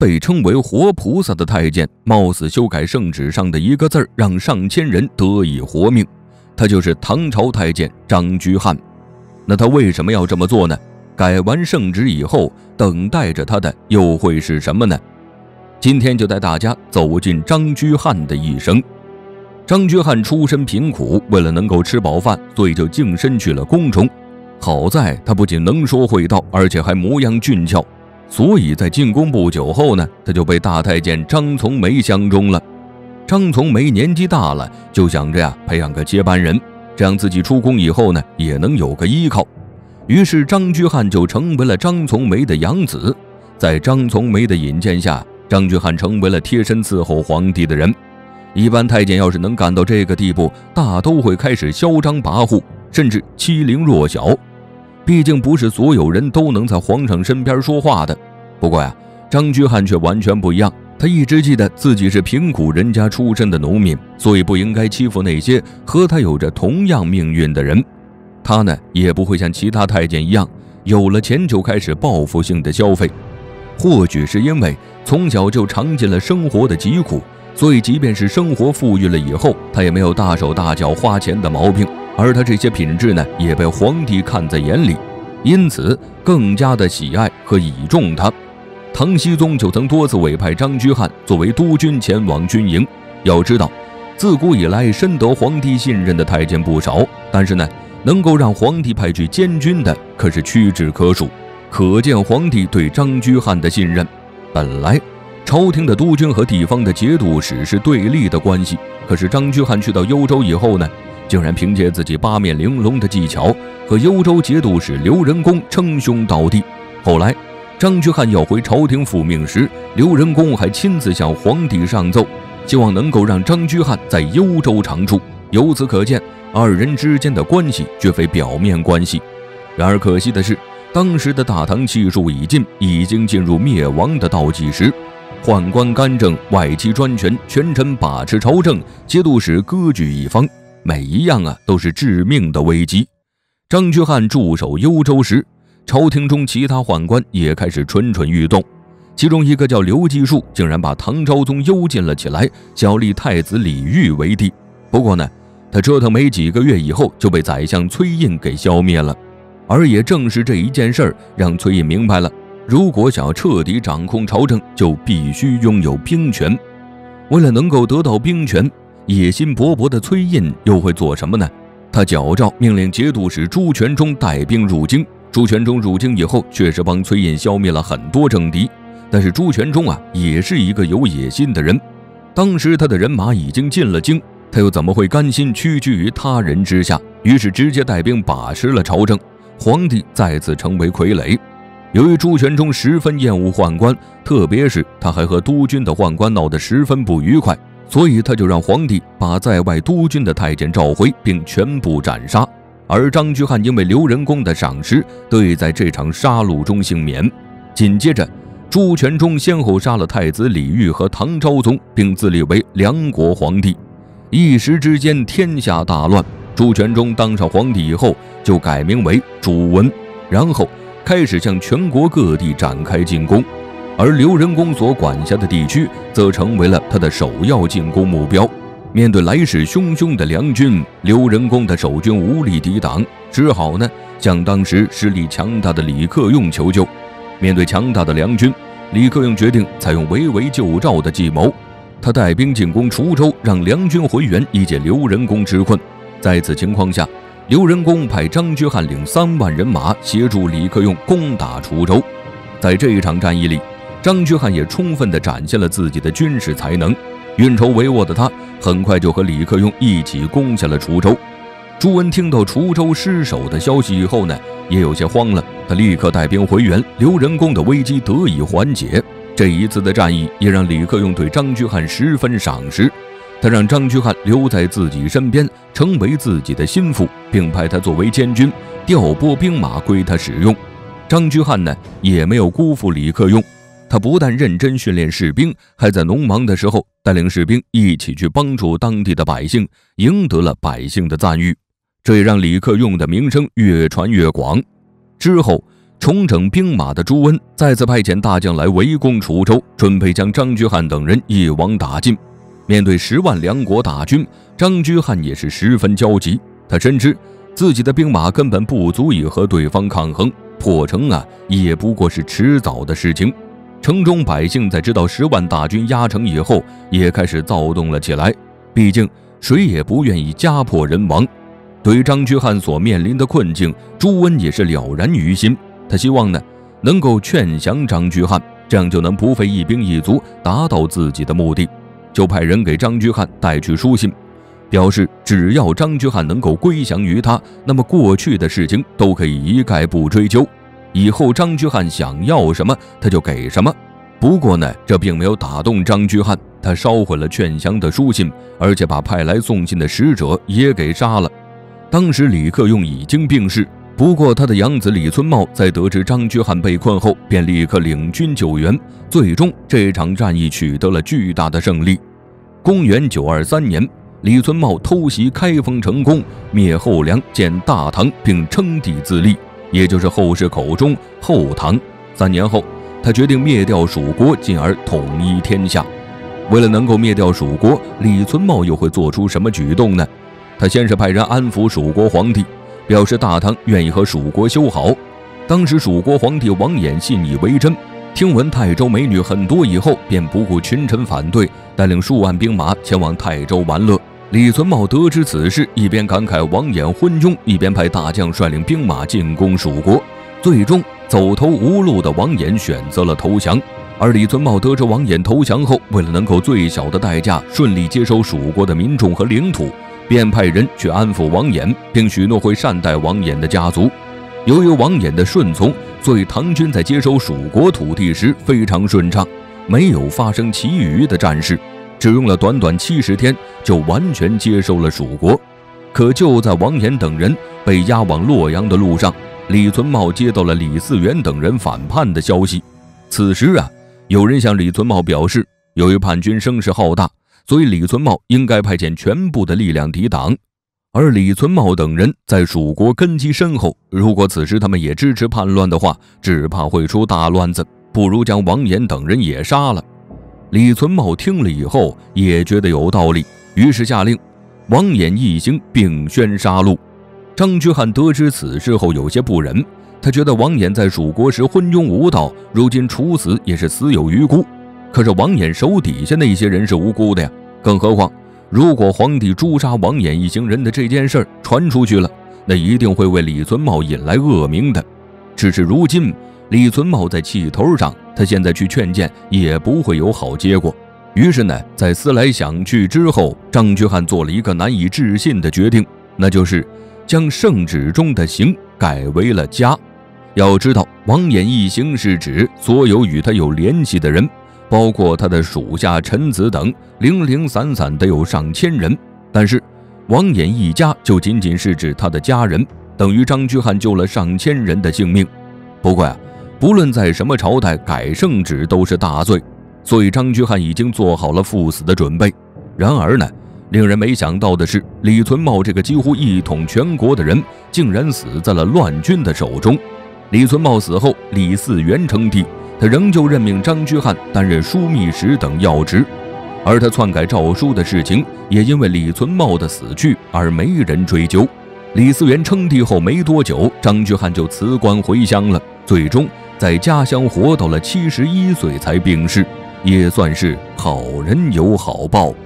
被称为活菩萨的太监，冒死修改圣旨上的一个字儿，让上千人得以活命。他就是唐朝太监张居翰。那他为什么要这么做呢？改完圣旨以后，等待着他的又会是什么呢？今天就带大家走进张居翰的一生。张居翰出身贫苦，为了能够吃饱饭，所以就净身去了宫中。好在他不仅能说会道，而且还模样俊俏，所以在进宫不久后呢，他就被大太监张从梅相中了。张从梅年纪大了，就想着呀，培养个接班人，这样自己出宫以后呢，也能有个依靠。于是张居翰就成为了张从梅的养子。在张从梅的引荐下，张居翰成为了贴身伺候皇帝的人。一般太监要是能干到这个地步，大都会开始嚣张跋扈，甚至欺凌弱小。毕竟不是所有人都能在皇上身边说话的。不过呀，张居翰却完全不一样。他一直记得自己是贫苦人家出身的农民，所以不应该欺负那些和他有着同样命运的人。他呢，也不会像其他太监一样，有了钱就开始报复性的消费。或许是因为从小就尝尽了生活的疾苦。所以，即便是生活富裕了以后，他也没有大手大脚花钱的毛病。而他这些品质呢，也被皇帝看在眼里，因此更加的喜爱和倚重他。唐僖宗就曾多次委派张居翰作为督军前往军营。要知道，自古以来深得皇帝信任的太监不少，但是呢，能够让皇帝派去监军的可是屈指可数。可见皇帝对张居翰的信任。本来。朝廷的督军和地方的节度使是对立的关系，可是张居翰去到幽州以后呢，竟然凭借自己八面玲珑的技巧和幽州节度使刘仁恭称兄道弟。后来，张居翰要回朝廷复命时，刘仁恭还亲自向皇帝上奏，希望能够让张居翰在幽州常住。由此可见，二人之间的关系绝非表面关系。然而可惜的是，当时的大唐气数已尽，已经进入灭亡的倒计时。宦官干政，外戚专权，权臣把持朝政，节度使割据一方，每一样啊都是致命的危机。张居翰驻守幽州时，朝廷中其他宦官也开始蠢蠢欲动。其中一个叫刘继树，竟然把唐昭宗幽禁了起来，想要立太子李煜为帝。不过呢，他折腾没几个月以后，就被宰相崔胤给消灭了。而也正是这一件事儿，让崔胤明白了。如果想要彻底掌控朝政，就必须拥有兵权。为了能够得到兵权，野心勃勃的崔胤又会做什么呢？他矫诏命令节度使朱全忠带兵入京。朱全忠入京以后，确实帮崔胤消灭了很多政敌。但是朱全忠啊，也是一个有野心的人。当时他的人马已经进了京，他又怎么会甘心屈居于他人之下？于是直接带兵把持了朝政，皇帝再次成为傀儡。由于朱全忠十分厌恶宦官，特别是他还和督军的宦官闹得十分不愉快，所以他就让皇帝把在外督军的太监召回，并全部斩杀。而张居翰因为刘仁恭的赏识，得以在这场杀戮中幸免。紧接着，朱全忠先后杀了太子李煜和唐昭宗，并自立为梁国皇帝。一时之间，天下大乱。朱全忠当上皇帝以后，就改名为朱温，然后。开始向全国各地展开进攻，而刘仁恭所管辖的地区则成为了他的首要进攻目标。面对来势汹汹的梁军，刘仁恭的守军无力抵挡，只好呢向当时实力强大的李克用求救。面对强大的梁军，李克用决定采用围魏救赵的计谋，他带兵进攻滁州，让梁军回援，以解刘仁恭之困。在此情况下，刘仁恭派张居翰领三万人马协助李克用攻打滁州，在这一场战役里，张居翰也充分地展现了自己的军事才能。运筹帷幄的他，很快就和李克用一起攻下了滁州。朱温听到滁州失守的消息以后呢，也有些慌了，他立刻带兵回援，刘仁恭的危机得以缓解。这一次的战役也让李克用对张居翰十分赏识。他让张居翰留在自己身边，成为自己的心腹，并派他作为监军，调拨兵马归他使用。张居翰呢，也没有辜负李克用，他不但认真训练士兵，还在农忙的时候带领士兵一起去帮助当地的百姓，赢得了百姓的赞誉。这也让李克用的名声越传越广。之后，重整兵马的朱温再次派遣大将来围攻楚州，准备将张居汉等人一网打尽。面对十万梁国大军，张居汉也是十分焦急。他深知自己的兵马根本不足以和对方抗衡，破城啊也不过是迟早的事情。城中百姓在知道十万大军压城以后，也开始躁动了起来。毕竟谁也不愿意家破人亡。对于张居汉所面临的困境，朱温也是了然于心。他希望呢，能够劝降张居汉，这样就能不费一兵一卒达到自己的目的。就派人给张居汉带去书信，表示只要张居汉能够归降于他，那么过去的事情都可以一概不追究，以后张居汉想要什么他就给什么。不过呢，这并没有打动张居汉，他烧毁了劝降的书信，而且把派来送信的使者也给杀了。当时李克用已经病逝。不过，他的养子李存茂在得知张居汉被困后，便立刻领军救援。最终，这场战役取得了巨大的胜利。公元九二三年，李存茂偷袭开封成功，灭后梁，建大唐，并称帝自立，也就是后世口中后唐。三年后，他决定灭掉蜀国，进而统一天下。为了能够灭掉蜀国，李存茂又会做出什么举动呢？他先是派人安抚蜀国皇帝。表示大唐愿意和蜀国修好。当时蜀国皇帝王衍信以为真，听闻泰州美女很多以后，便不顾群臣反对，带领数万兵马前往泰州玩乐。李存茂得知此事，一边感慨王衍昏庸，一边派大将率领兵马进攻蜀国。最终，走投无路的王衍选择了投降。而李存茂得知王衍投降后，为了能够最小的代价顺利接收蜀国的民众和领土。便派人去安抚王衍，并许诺会善待王衍的家族。由于王衍的顺从，所以唐军在接收蜀国土地时非常顺畅，没有发生其余的战事，只用了短短七十天就完全接收了蜀国。可就在王衍等人被押往洛阳的路上，李存茂接到了李嗣源等人反叛的消息。此时啊，有人向李存茂表示，由于叛军声势浩大。所以，李存茂应该派遣全部的力量抵挡。而李存茂等人在蜀国根基深厚，如果此时他们也支持叛乱的话，只怕会出大乱子。不如将王衍等人也杀了。李存茂听了以后也觉得有道理，于是下令王衍一行并宣杀戮。张居汉得知此事后有些不忍，他觉得王衍在蜀国时昏庸无道，如今处死也是死有余辜。可是王衍手底下那些人是无辜的呀，更何况，如果皇帝诛杀王衍一行人的这件事儿传出去了，那一定会为李存茂引来恶名的。只是如今李存茂在气头上，他现在去劝谏也不会有好结果。于是呢，在思来想去之后，张居汉做了一个难以置信的决定，那就是将圣旨中的“行”改为了“家”。要知道，王衍一行是指所有与他有联系的人。包括他的属下臣子等，零零散散得有上千人。但是，王衍一家就仅仅是指他的家人，等于张居汉救了上千人的性命。不过呀，不论在什么朝代改圣旨都是大罪，所以张居汉已经做好了赴死的准备。然而呢，令人没想到的是，李存茂这个几乎一统全国的人，竟然死在了乱军的手中。李存茂死后，李嗣源称帝。他仍旧任命张居汉担任枢密使等要职，而他篡改诏书的事情也因为李存茂的死去而没人追究。李嗣源称帝后没多久，张居汉就辞官回乡了，最终在家乡活到了七十一岁才病逝，也算是好人有好报。